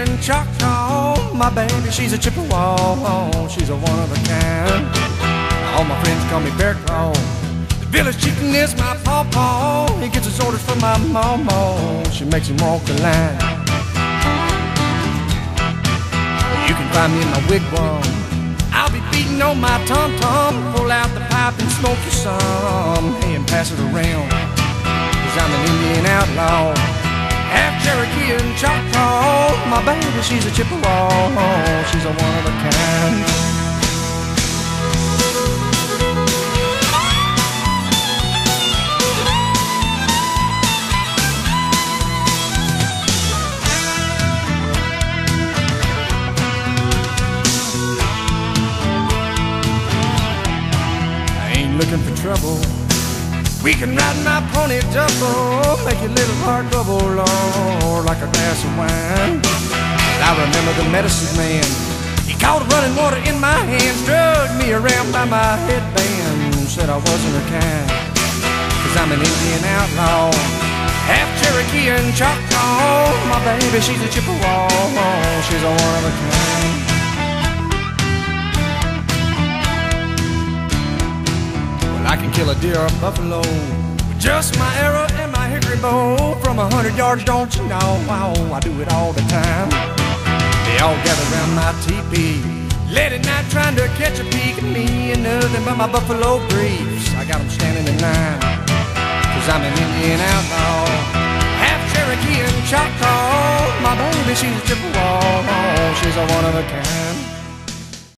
and Choctaw. My baby, she's a Chippewa. She's a one of a kind. All my friends call me Bear Claw. The village chicken is my pawpaw. He gets his orders from my mama. She makes him walk the line. You can find me in my wigwam. I'll be beating on my tom tom. Pull out the pipe and smoke you some. Hey, and pass it around. Cause I'm an Indian outlaw. Cherokee and Choctaw. My baby, she's a Chippewa. She's a one of a kind. Ain't looking for trouble. We can ride my pony double, make your little heart double Lord, like a glass of wine. I remember the medicine man. He caught running water in my hands, drugged me around by my headband, said I wasn't her kind. Cause I'm an Indian outlaw, half Cherokee and Choctaw. My baby, she's a Chippewa, kill a deer or a buffalo just my arrow and my hickory bow. From a hundred yards, don't you know? Wow, I do it all the time. They all gather around my teepee, late at night trying to catch a peek at me and nothing but my buffalo briefs. I got them standing in line, cause I'm an Indian outlaw. Half Cherokee and Choctaw. My baby, she's Chippewa. She's a one of a kind.